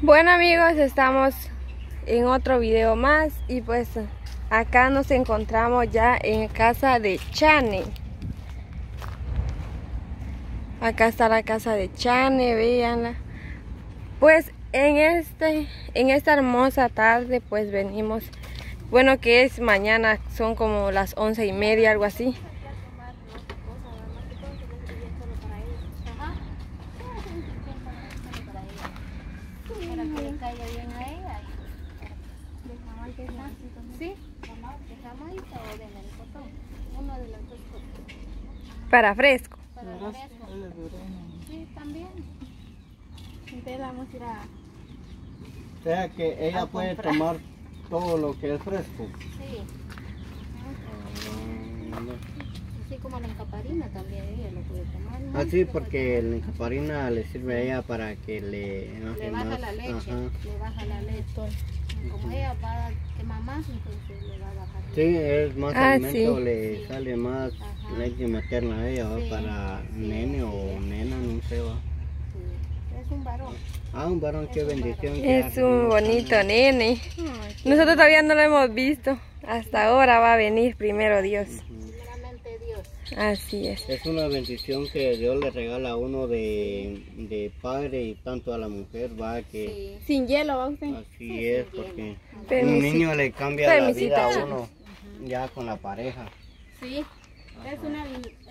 Bueno amigos, estamos en otro video más y pues acá nos encontramos ya en casa de Chane. Acá está la casa de Chane, véanla. Pues en este, en esta hermosa tarde pues venimos, bueno que es mañana, son como las once y media, algo así. Para fresco. Para fresco. Sí, también. Entonces vamos a ir a... O sea que ella puede tomar todo lo que es fresco. Sí. Así como la encaparina también ella lo puede tomar. ¿no? Así Ah, porque la encaparina le sirve a ella para que le... Le baja más. la leche, Ajá. le baja la leche. Como ella va a quemar más, entonces le va a bajar. Sí, es más Ah, alimento, sí. le Sí. sale más Ajá. leche materna a ella. Sí, para nene o nena, no sé, va. Sí. Es un varón. Ah, un varón, qué Es un bendición. varón. que Es hace un bonito nene. Nosotros todavía no lo hemos visto. Hasta ahora va a venir primero Dios. primeramente Dios. Así es. Es una bendición que Dios le regala a uno de, de padre y tanto a la mujer, va, que Sí. Sin hielo va usted. así Sí, es, porque un niño le cambia la vida a uno ya con la pareja. Sí, es una,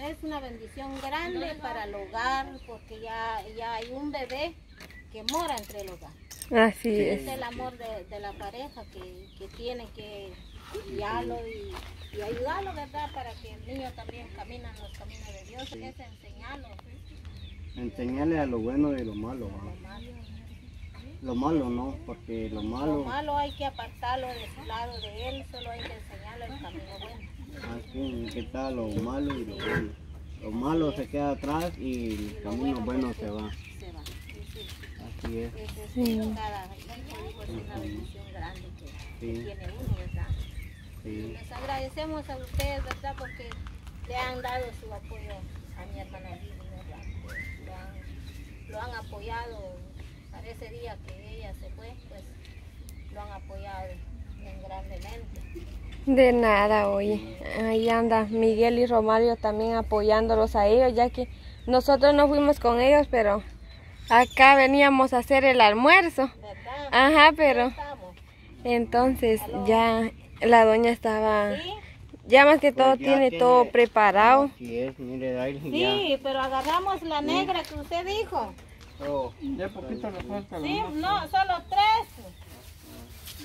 es una bendición grande para el hogar porque ya, ya hay un bebé que mora entre el hogar. Así Es es. el amor de, de la pareja que, que tiene que y, y ayudarlo, ¿verdad? Para que el niño también camine en los caminos de Dios. Es enseñarlo. Enseñarle a lo bueno y lo malo. Lo ¿va? malo. Lo malo no, porque lo Lo malo, malo hay que apartarlo de su lado de él, solo hay que enseñarle el camino bueno. así que está lo malo y lo bueno. Lo malo se queda atrás y el camino bueno se va. Se va. Sí, sí. Así es. Sí. cada, digo, es una bendición grande que, tiene uno, ¿verdad? Sí. Les agradecemos a ustedes, ¿verdad? Porque le han dado su apoyo a mi hermana Lili, ¿verdad? Lo han, lo han apoyado para ese día que ella se fue, pues lo han apoyado en grandemente. De nada, oye. Ahí anda Miguel y Romario también apoyándolos a ellos, ya que nosotros no fuimos con ellos, pero acá veníamos a hacer el almuerzo. ¿Verdad? Ajá, pero entonces ya la doña estaba, Sí, ya más que todo Pues ya tiene todo preparado. Así es, mire, ahí ya. sí, pero agarramos la negra que usted dijo. Oh, Ya poquito le falta Sí, no, solo tres.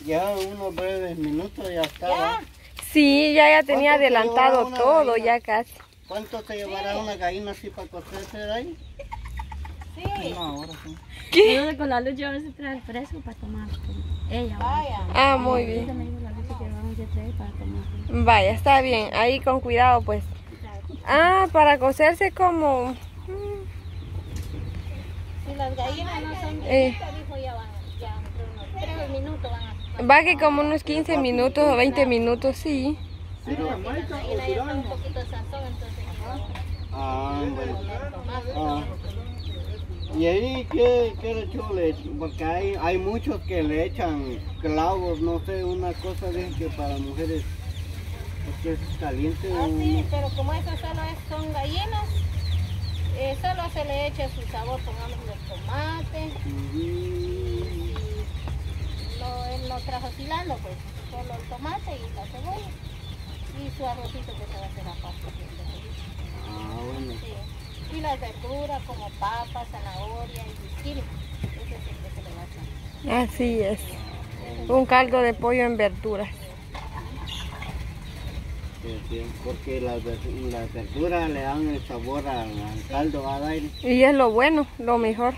ya unos breves minutos ya. ¿va? Sí, ya ya tenía ¿Cuánto te adelantado una todo, gallina? ya casi. ¿Cuánto te llevará una gallina así para cocerse de ahí? Sí, No, ahora sí. Yo con la luz yo a veces trae el fresco para tomar. Ella. vaya. Ah, muy bien. Vamos a traer para tomar. Vaya, está bien. Ahí con cuidado, pues. Ah, para cocerse como... Si las gallinas no son Eh. dijo ya van, ya unos tres minutos van a Va que como unos 15 minutos o 20 minutos, sí. Pero, La ya está un poquito de sazón, entonces ah, bueno. Ah. ¿Y ahí qué, qué le echó? Porque hay, hay muchos que le echan clavos, no sé, una cosa dicen que para mujeres es que es caliente. Ah, o sí, pero como esas solo es- son gallinas, eh, solo se le echa su sabor, pongamos los tomates, Ujú. y no, él no trajo cilantro, pues solo el tomate y la cebolla, y su arrocito que se va a hacer aparte. Ah, bueno. Sí. Y las verduras como papas, zanahoria y zucchini, ese es el que se le va a echar. Así es. Un caldo de pollo en verduras. Porque las, ver- las verduras le dan el sabor al, al caldo, a dar. Y es lo bueno, lo mejor.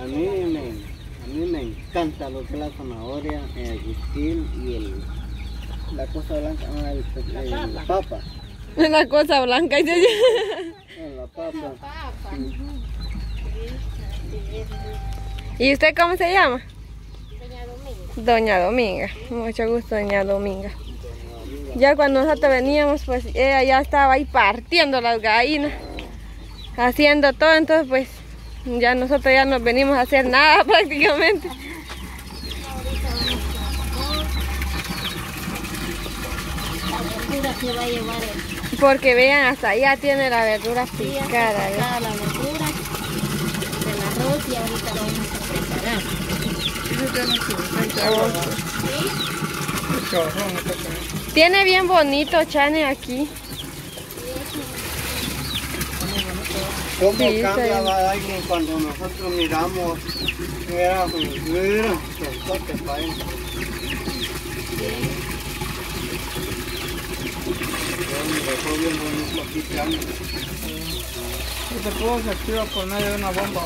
A mí me, a mí me encanta lo que es la zanahoria, el guistil y el, la cosa blanca, ah, el, el- la papa. Una cosa blanca. y se- Ah, La papa. ¿Y usted cómo se llama? Doña Dominga. Doña Dominga. Mucho gusto, Doña Dominga. Ya cuando nosotros veníamos, pues ella ya estaba ahí partiendo las gallinas, haciendo todo, entonces pues Ya nosotros ya no venimos a hacer nada prácticamente. La verdura que va a llevar el Porque vean, hasta allá tiene la verdura sí, ya está picada. la verdura del arroz y ahorita lo vamos a preparar. Tiene bien bonito Chane aquí. ¿Cómo Sí, cambia la alguien cuando nosotros miramos? Mira, mira, para aquí, cosa se activa por medio de una bomba.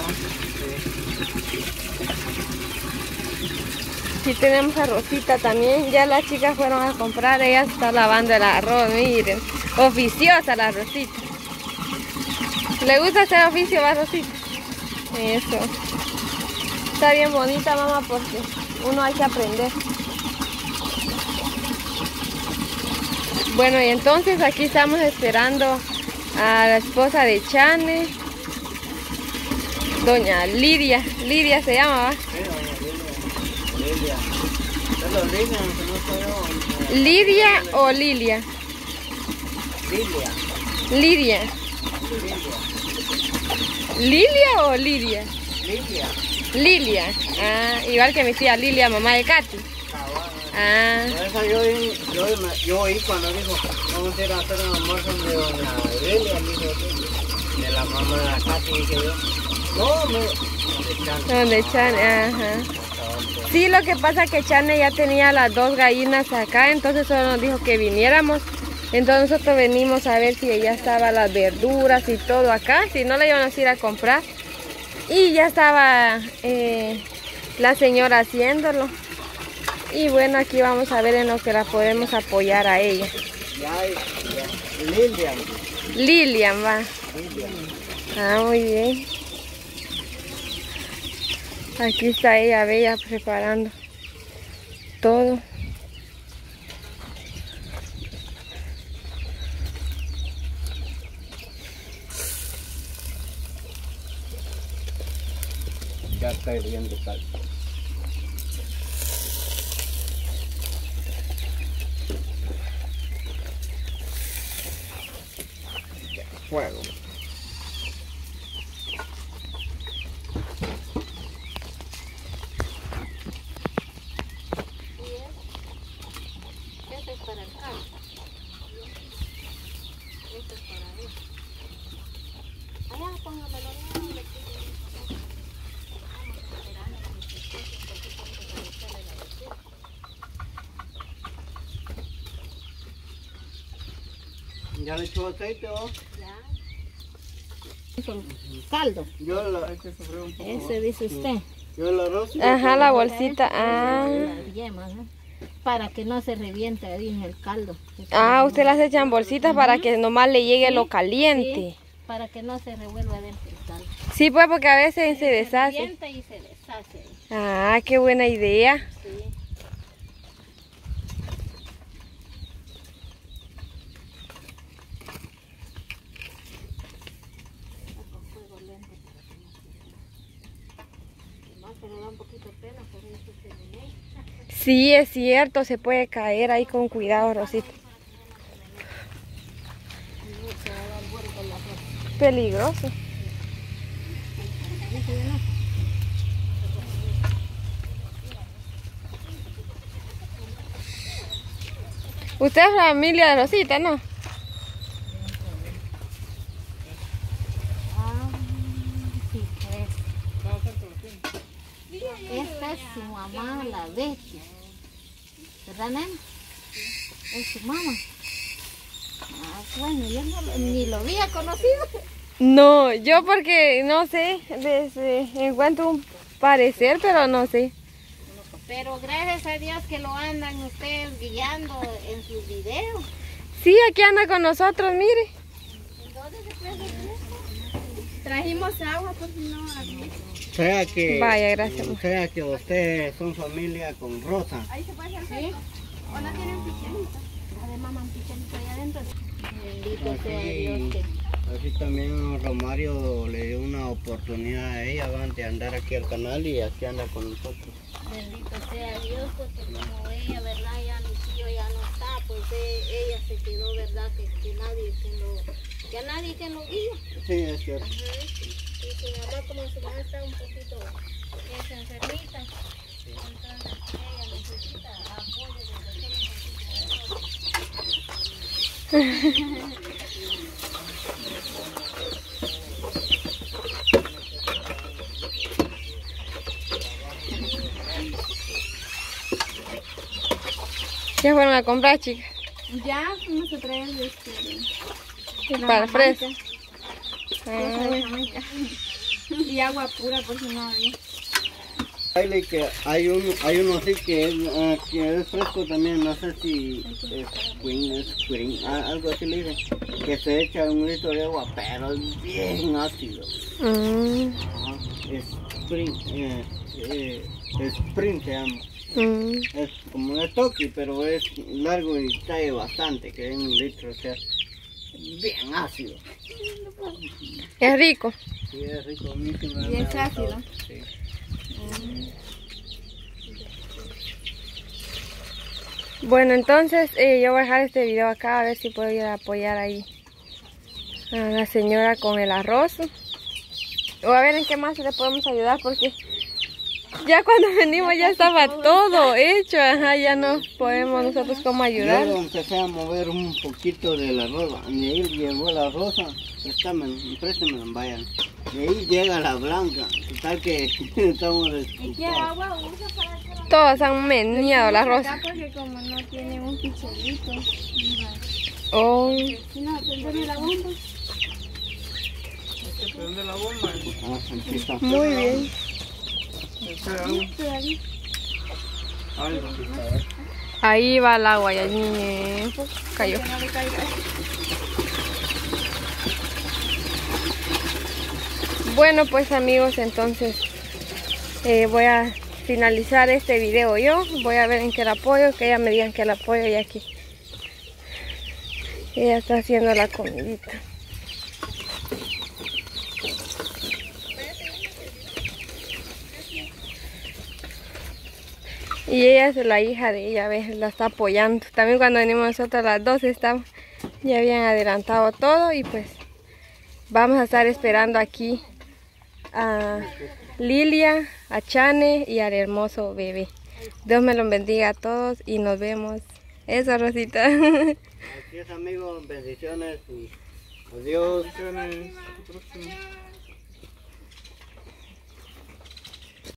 Sí tenemos arrocita también. Ya las chicas fueron a comprar. Ella está lavando el arroz, miren. Oficiosa la Rosita. ¿Le gusta hacer oficio, va Rosita? Eso. Está bien bonita, mamá, porque uno hay que aprender. Bueno, y entonces aquí estamos esperando a la esposa de Chane. Doña Lidia. Lidia se llama, ¿va? Aunque no soy yo. Lidia o Lilia. Lilia. Lidia. ¿Lilia o Lidia? Lilia. Lilia. Ah, igual que mi tía Lilia, mamá de Katy. Ah, yo, oí- yo, yo oí cuando dijo, vamos a ir a hacer un almuerzo de doña Lilia, dijo, de la mamá de la Katy, dije yo. No, me... donde Chan, ajá. Sí, lo que pasa es que Chane ya tenía las dos gallinas acá, entonces solo nos dijo que viniéramos. Entonces nosotros venimos a ver si ya estaban las verduras y todo acá, si no le íbamos a ir a comprar. Y ya estaba eh, la señora haciéndolo. Y bueno, aquí vamos a ver en lo que la podemos apoyar a ella. Lilian. Lilian va. Ah, muy bien. Aquí está ella, bella, preparando todo. Ya está hirviendo sal. Fuego. Este es para el caldo. Este es para él. Allá, póngamelo bien, le quito. Vamos esperando que se seque, porque tengo que revisarle la verdura. ¿Ya le echó aceite o? Ya. Caldo. Yo la, Hay que sofreír un poco. Ese dice usted. yo el arroz. Ajá, la bolsita. Ah, Las yemas, ¿no? Para que no se reviente ahí en el caldo. ah usted las echa en bolsitas para que nomás le llegue lo Sí, caliente. para que no se revuelva dentro del caldo. Sí, pues porque a veces se deshace. revienta y se deshace. Ah, qué buena idea. Sí. Con fuego lento para que no se queme. Que más se le da un poquito de pena, por eso se le Sí, es cierto, se puede caer ahí con cuidado, Rosita. Peligroso. Usted es familia de Rosita, ¿no? Ah. Esta es su mamá, la Betty. ¿Verdad, nena? Es su mamá. Ah, bueno, yo no ni lo había conocido. No, yo porque no sé, les eh, encuentro un parecer, pero no sé. Pero gracias a Dios que lo andan ustedes guiando en sus videos. Sí, aquí anda con nosotros, mire. ¿Dónde se puede? Trajimos agua, pues no. O sea que. Vaya, gracias. O sea que ustedes son familia con Rosa. Ahí se puede hacer ¿Sí? ¿O no tienen pichanita? Además, mamá, pichanito ahí adentro. Bendito Así. sea Dios que Así también Romario le dio una oportunidad a ella van, de andar aquí al canal y aquí anda con nosotros. Bendito sea Dios, porque como ella, ¿verdad? Ya mi tío ya no está, pues eh, ella se quedó, ¿verdad? Que, que nadie que lo, que nadie que lo guía. Sí, es cierto. Ajá. Y su mamá, como su mamá está un poquito es enfermita, entonces ella necesita apoyo de personas así Ya fueron a comprar, chicas. Ya fuimos a traer este. Para fresa. jamaica, Ah, fresa de jamaica. Y agua pura por si no había. Baile que hay un, hay uno así que es, ah, que es fresco también, no sé si es queen, es queen, algo así le dicen, que se echa un litro de agua, pero es bien ácido. mm, Ajá, Es spring, eh, eh, spring se llama. mm. Es como un toki, pero es largo y cae bastante, que es un litro, o sea, bien ácido. Es rico. Sí, es rico, mí me- Y es. Bueno, entonces eh, yo voy a dejar este video acá a ver si puedo ir a apoyar ahí a la señora con el arroz. O a ver en qué más le podemos ayudar porque ya cuando venimos ya estaba todo hecho. Ajá, ya no podemos nosotros cómo ayudar. Luego empecé a mover un poquito de la rosa. Y ahí llegó la rosa. Préstame, préstame, vayan. Y ahí llega la blanca. Total que estamos ¿Y qué agua usa para hacer arroz? Todos han meneado la rosa. Porque como no tiene un pichelito. Oh, no, prendeme la bomba. Hay que prender la bomba. Ah, muy bien. Ahí. Va el agua, ya cayó. Que no le caiga. Bueno pues amigos, entonces eh, voy a finalizar este video yo. Voy a ver en qué el apoyo, que ella me digan que el apoyo y aquí. Ella está haciendo la comidita. Y ella es la hija de ella, ¿ves? La está apoyando. También cuando venimos nosotros las dos estamos, ya habían adelantado todo y pues vamos a estar esperando aquí a Lilia, a Chane y al hermoso bebé. Dios me los bendiga a todos y nos vemos. Eso, Rosita. Así es amigos, bendiciones y adiós. Hasta la próxima.